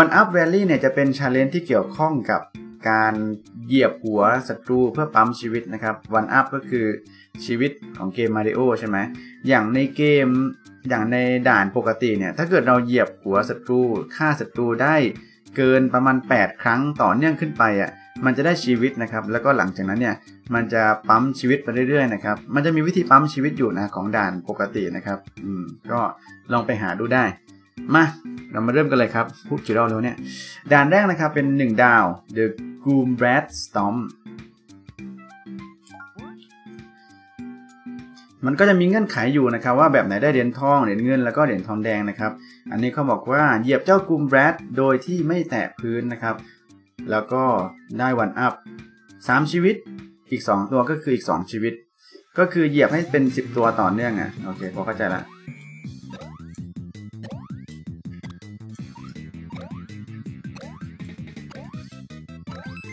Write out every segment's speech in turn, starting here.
One Up Rally เนี่ยจะเป็นชาเลนจ์ที่เกี่ยวข้องกับการเหยียบหัวศัตรูเพื่อปั๊มชีวิตนะครับ One Up ก็คือชีวิตของเกม Mario ใช่ไหมอย่างในเกมอย่างในด่านปกติเนี่ยถ้าเกิดเราเหยียบหัวศัตรูฆ่าศัตรูได้เกินประมาณ 8 ครั้งต่อเนื่องขึ้นไปอะมันจะได้ชีวิตนะครับแล้วก็หลังจากนั้นเนี่ยมันจะปั๊มชีวิตไปเรื่อยๆนะครับมันจะมีวิธีปั๊มชีวิตอยู่นะของด่านปกตินะครับอืมก็ลองไปหาดูได้ มาเรามาเริ่มกันเลยครับ พูดกี่รอบแล้วเนี่ย ด่านแรกนะครับเป็น 1 ดาว The Goom Rat Storm มันก็จะมีเงื่อนไขอยู่นะครับว่าแบบไหนได้เหรียญทอง เหรียญเงินแล้วก็เหรียญทองแดงนะครับ อันนี้เขาบอกว่าเหยียบเจ้ากูมแรดโดยที่ไม่แตะพื้นนะครับ แล้วก็ได้วันอัพ 3 ชีวิตอีก 2 ตัวก็คืออีก 2 ชีวิต ก็คือเหยียบให้เป็น 10 ตัวต่อเนื่องอะโอเคพอเข้าใจละ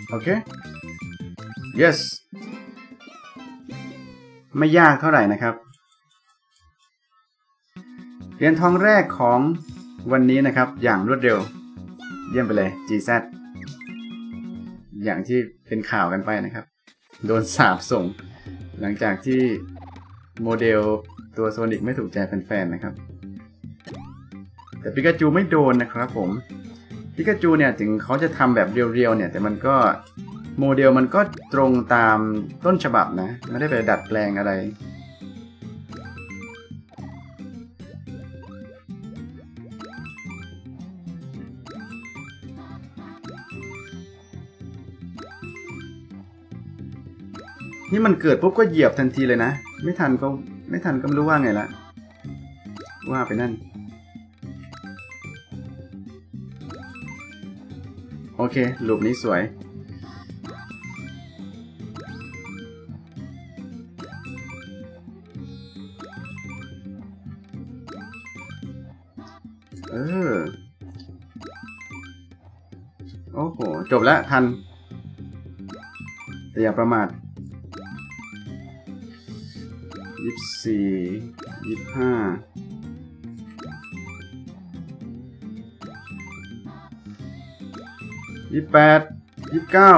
โอเค yes ไม่ยากเท่าไหร่นะครับ เหรียญทองแรกของวันนี้นะครับ อย่างรวดเร็ว เยี่ยมไปเลย GZ อย่างที่เป็นข่าวกันไปนะครับ โดนสาบส่ง หลังจากที่โมเดลตัวโซนิกไม่ถูกใจแฟนๆนะครับ แต่ปิกาจูไม่โดนนะครับผม ปิกาจูเนี่ยถึงเขาจะทำแบบเรียวๆเนี่ยแต่มันก็โมเดลมันก็ตรงตามต้นฉบับนะ ไม่ได้ไปดัดแปลงอะไร นี่มันเกิดปุ๊บก็เหยียบทันทีเลยนะ ไม่ทันก็ไม่ทันก็ไม่รู้ว่าไงละว่าไปนั่น โอเคลูปนี้สวย เออ โอ้โห จบแล้ว ทัน แต่อย่าประมาทยี่สิบสี่ยี่สิบห้า ยี่สิบแปดยี่สิบเก้า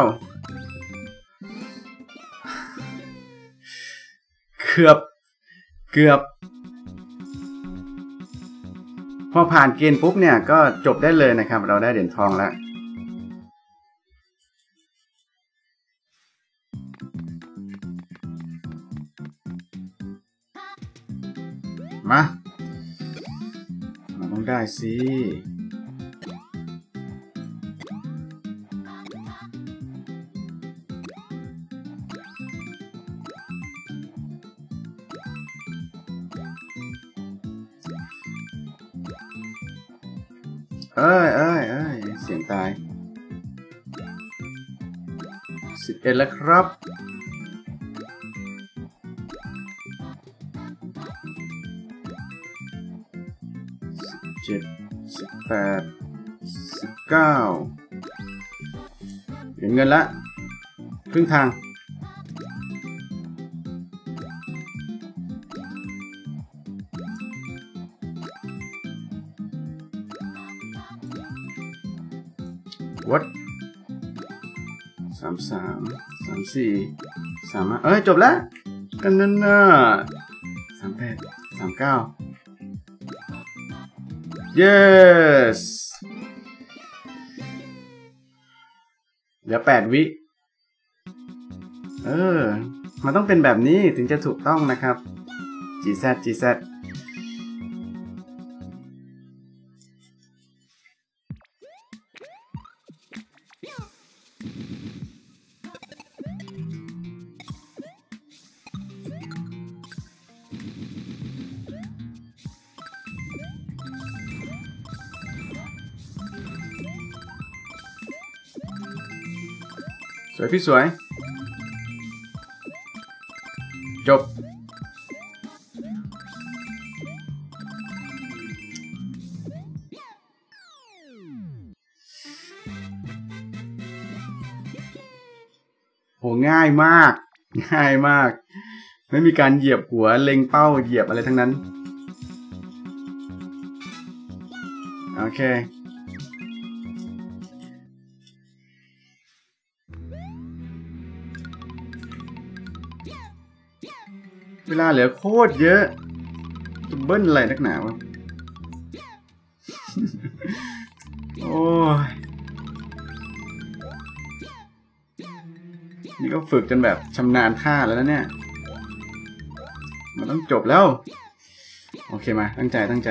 เกือบ เกือบ พอผ่านเกณฑ์ปุ๊บเนี่ย ก็จบได้เลยนะครับ เราได้เหรียญทองแล้วมาเราต้องได้สิ ตายสิบเอ็ดแล้วครับ เจ็ดสิบแปดสิบเก้าเหลือเงินละ ครึ่งทาง วัดสามสามสามสี่สามเอ้ย จบแล้ว กันนั่นน่ะสามแปดสามเก้า yes เหลือแปดวิ เออ มันต้องเป็นแบบนี้ถึงจะถูกต้องนะครับ GZ GZ วยพี่สวย จบ โห ง่ายมาก ง่ายมาก ไม่มีการเหยียบหัว เล็งเป้า เหยียบอะไรทั้งนั้น โอเค เวลาเหลือโคตรเยอะจะเบิ้ลอะไรนักหนาวะ โอ้ย นี่ก็ฝึกจนแบบชำนาญท่าแล้วนะเนี่ย มันต้องจบแล้ว โอเคมา ตั้งใจตั้งใจ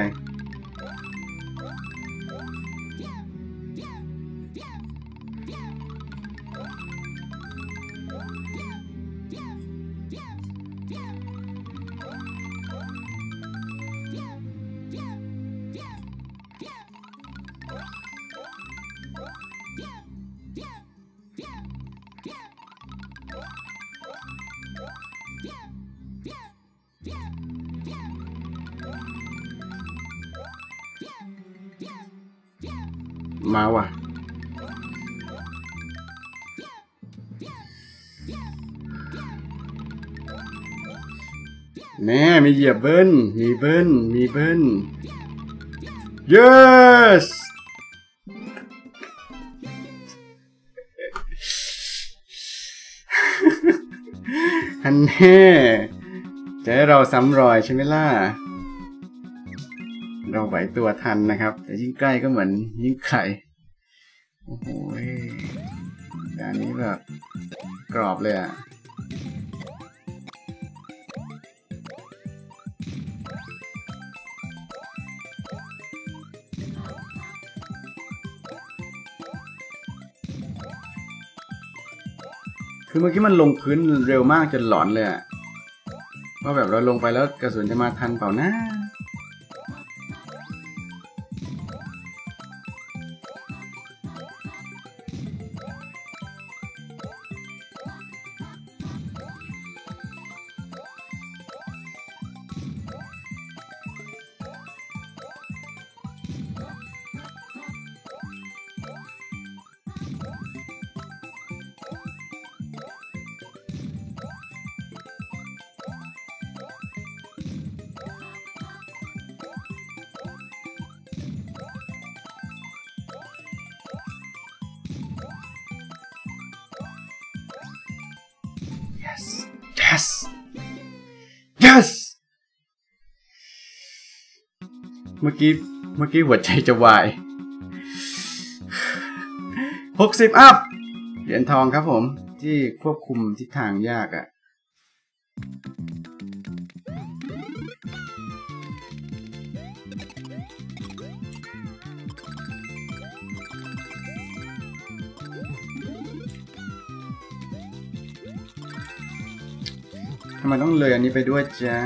มาว่ะ แน่มีเหยียบเบิ้ล มีเบิ้ล มีเบิ้ล yes ฮันแน่จะให้เราซ้ำรอยใช่ไหมล่ะ เราไหวตัวทันนะครับ แต่ยิ่งใกล้ก็เหมือนยิ่งไข่โอ้โหด่านนี้แบบกรอบเลยอะคือเมื่อกี้มันลงพื้นเร็วมากจนหลอนเลยอะว่าแบบเราลงไปแล้วกระสุนจะมาทันเปล่านะ yes yes เมื่อกี้เมื่อกี้หัวใจจะวายหกสิบอัพ เหรียญทองครับผม ที่ควบคุมทิศทางยากอะ่ะ ทำไมต้องเลยอันนี้ไปด้วยจ้ะ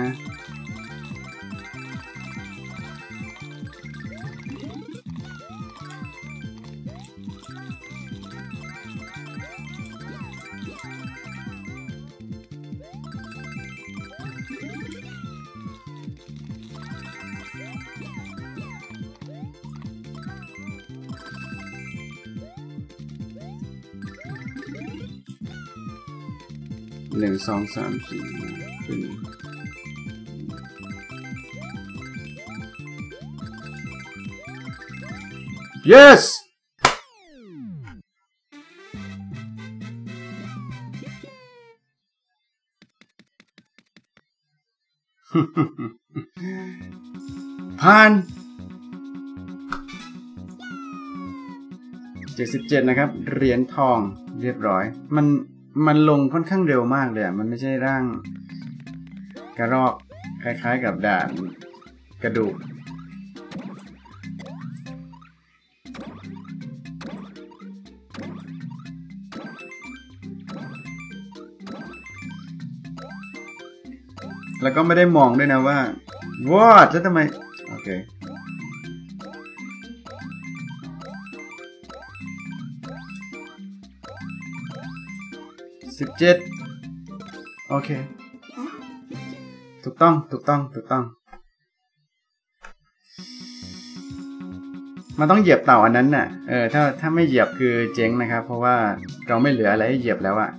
หนึ่งสองสามสี่ห้าขึ้น yes ผ่าน77นะครับ เหรียญทองเรียบร้อย มัน มันลงค่อนข้างเร็วมากเลยอะ มันไม่ใช่ร่าง กระรอกคล้ายๆกับด่านกระดูก แล้วก็ไม่ได้มองด้วยนะว่าวอดแล้วทำไม โอเค สิบเจ็ดโอเค ถูกต้อง ถูกต้อง ถูกต้อง มันต้องเหยียบเต่าอันนั้นน่ะ เออ ถ้า ถ้าไม่เหยียบคือเจ๊งนะครับ เพราะว่าเราไม่เหลืออะไรให้เหยียบแล้วอะ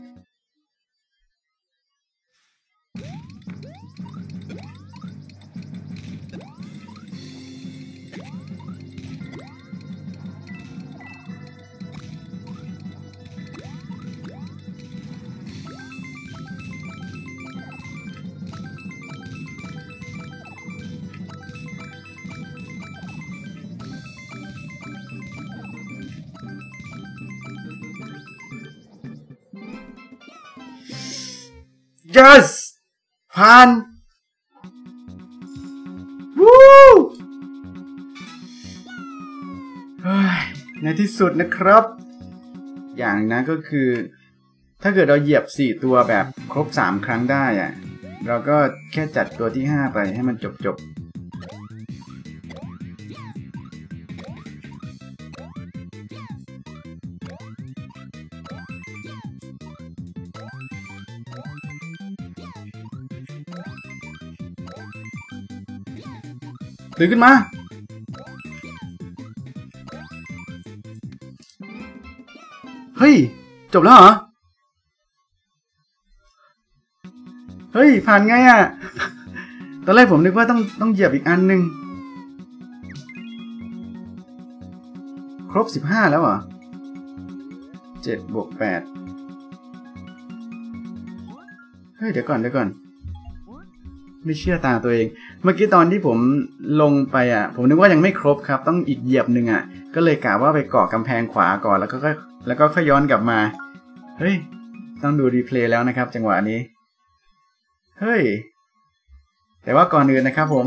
yes ผ่านวู้ในที่สุดนะครับ อย่างนะก็คือ ถ้าเกิดเราเหยียบ 4 ตัวแบบครบ 3 ครั้งได้อะเราก็แค่จัดตัวที่ 5 ไปให้มันจบจบ ตื่นขึ้นมา เฮ้ย จบแล้วเหรอ เฮ้ย ผ่านไงอะ่ะ ตอนแรกผมนึกว่าต้องต้องเหยียบอีกอันหนึ่ง ครบสิบห้าแล้วเหรอเจ็ดบวกแปดเฮ้ย เดี๋ยวก่อน เดี๋ยวก่อน ไม่เชื่อตาตัวเอง เมื่อกี้ตอนที่ผมลงไปอะ ผมนึกว่ายังไม่ครบครับ ต้องอีกเหยียบหนึ่งอะ ก็เลยกะว่าไปเกาะกำแพงขวาก่อนแล้วก็ค่อยแล้วก็ค่อยย้อนกลับมา เฮ้ย ต้องดูรีเพลย์แล้วนะครับ จังหวะนี้ เฮ้ย แต่ว่าก่อนอื่นนะครับผม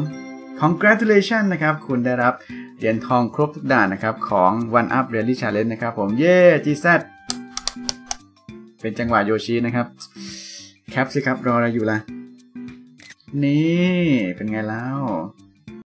congratulation นะครับ คุณได้รับเหรียญทองครบทุกด่านนะครับ ของ One Up Rally Challenge นะครับผม เย้ GZ เป็นจังหวะโยชินะครับ แคปสิครับ รออะไรอยู่ล่ะ นี่ เป็นไงแล้ว